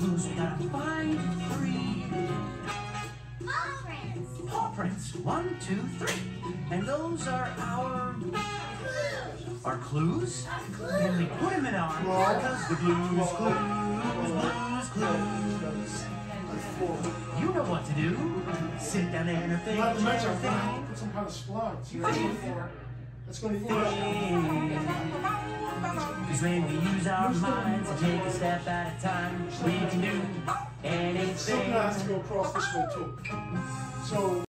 clues we gotta find three. Paw prints. Paw prints. One, two, three. And those are our Clues. our clues. Clues. And we put them in our because the Blue's, clues, Blue's, clues. You know what to do. Sit down there and think, Not to mention, think, I'm gonna have to put some kind of splug. See, that's Think. gonna be- That's gonna be. Cause when we use our minds and take a step at a time, has to go across this way too. So.